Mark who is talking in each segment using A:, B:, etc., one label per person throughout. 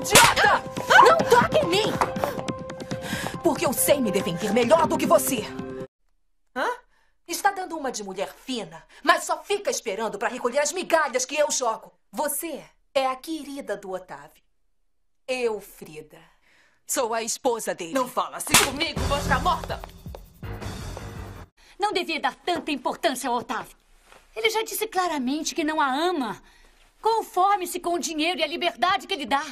A: idiota! Não toque em mim! Porque eu sei me defender melhor do que você. Hã? Está dando uma de mulher fina, mas só fica esperando para recolher as migalhas que eu jogo. Você é a querida do Otávio. Eu, Frida. Sou a esposa dele.
B: Não fala assim comigo, vou estar morta!
C: Não devia dar tanta importância ao Otávio. Ele já disse claramente que não a ama. Conforme-se com o dinheiro e a liberdade que ele dá.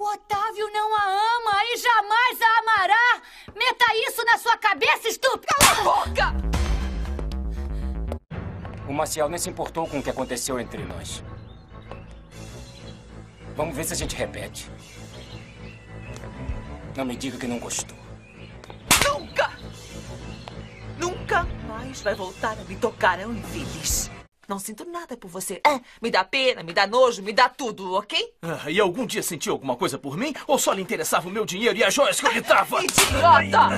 C: O Otávio não a ama e jamais a amará! Meta isso na sua cabeça, estúpido!
B: Cala a boca!
D: O Maciel nem se importou com o que aconteceu entre nós. Vamos ver se a gente repete. Não me diga que não gostou.
B: Nunca! Nunca mais vai voltar a me tocar, é um infeliz. Não sinto nada por você. É, me dá pena, me dá nojo, me dá tudo, ok?
E: Ah, e algum dia sentiu alguma coisa por mim? Ou só lhe interessava o meu dinheiro e as joias que eu lhe dava?
B: Idiota!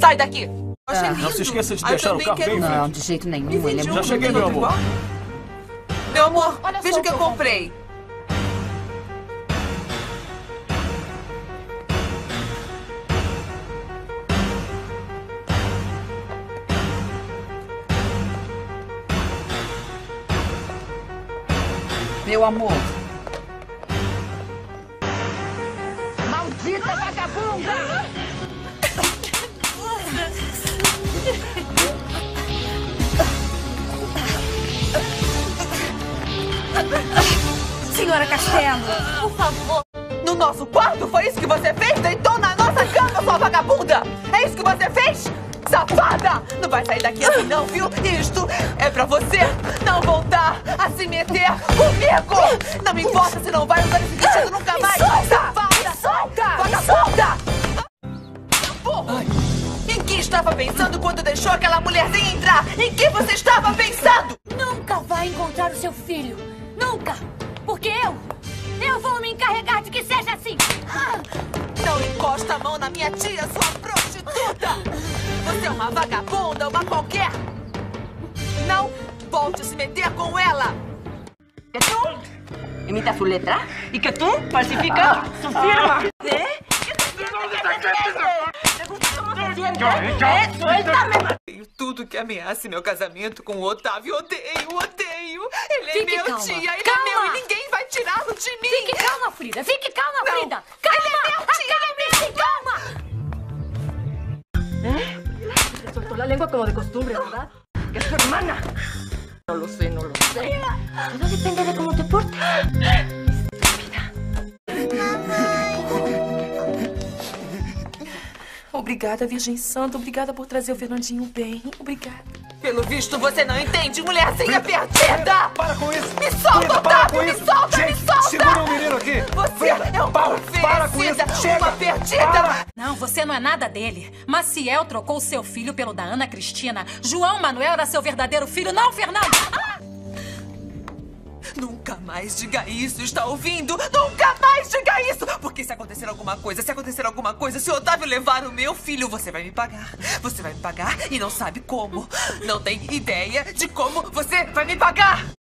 B: Sai daqui!
E: Ah, não se esqueça de
B: Ah,
E: deixar o carro
B: quero
E: bem.
F: Não, de jeito nenhum. Ele é
E: Já cheguei, meu amor.
B: Meu amor,
A: Olha
B: veja
A: o
B: que eu comprei.
F: Meu amor.
C: Maldita vagabunda!
A: Senhora Castelo!
B: Por favor. No nosso quarto? Foi isso que você fez? Deitou na nossa cama, sua vagabunda! É isso que você fez? Safada! Não vai sair daqui assim não, viu? Isto é pra você não voltar a se meter comigo! Não me importa se não vai usar esse vestido nunca mais! Safada!
A: solta!
B: Vagabunda! Porra! Em que estava pensando quando deixou aquela mulherzinha entrar? Em que você estava pensando?
C: Nunca vai encontrar o seu filho. Nunca! Porque eu, eu vou me encarregar de que seja assim. Ah!
B: Não encosta a mão na minha tia, sua prostituta! É uma vagabunda, uma qualquer! Não volte a se meter com ela!
F: Que tú imitas su letra y que tú falsificas su firma.
B: Odeio tudo que ameace meu casamento com o Otávio. Odeio, odeio! Ele é
C: Fique
B: meu
C: calma,
B: tia, ele
C: calma.
B: é meu e ninguém vai tirá-lo de mim!
C: Fique calma, Frida. Fique calma,
B: Não.
C: Frida.
F: Lengua como de costumbre, ¿verdad? Que es tu hermana. No lo sé, no lo sé. Todo depende de cómo te portes.
A: Obrigada, Virgem Santa. Obrigada por trazer o Fernandinho bem. Obrigada.
B: Pelo visto, você não entende, mulherzinha perdida!
E: Para com isso!
B: Me solta,
E: Frida, para
B: Otávio!
E: com
B: Me
E: isso!
B: solta,
E: Gente,
B: me solta!
E: Segura o menino aqui!
B: Você
E: Frida,
B: é uma
E: para, para com isso! Chega!
B: uma perdida!
E: Para.
G: Você não é nada dele. Maciel trocou seu filho pelo da Ana Cristina. João Manuel era seu verdadeiro filho, não, Fernando? Ah!
B: Nunca mais diga isso, está ouvindo? Nunca mais diga isso! Porque se acontecer alguma coisa, se acontecer alguma coisa, se Otávio levar o meu filho, você vai me pagar. Você vai me pagar e não sabe como. Não tem ideia de como você vai me pagar!